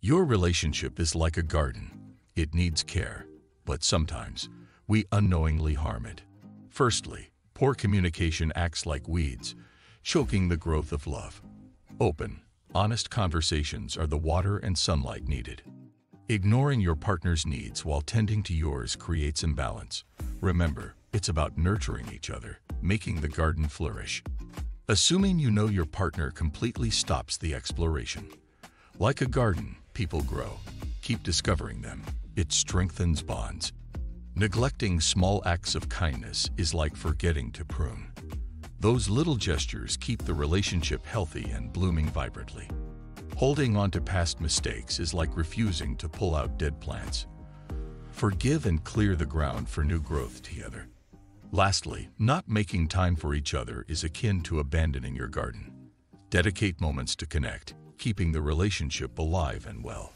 Your relationship is like a garden. It needs care, but sometimes we unknowingly harm it. Firstly, poor communication acts like weeds, choking the growth of love. Open, honest conversations are the water and sunlight needed. Ignoring your partner's needs while tending to yours creates imbalance. Remember, it's about nurturing each other, making the garden flourish. Assuming you know your partner completely stops the exploration. Like a garden, people grow. Keep discovering them. It strengthens bonds. Neglecting small acts of kindness is like forgetting to prune. Those little gestures keep the relationship healthy and blooming vibrantly. Holding on to past mistakes is like refusing to pull out dead plants. Forgive and clear the ground for new growth together. Lastly, not making time for each other is akin to abandoning your garden. Dedicate moments to connect, keeping the relationship alive and well.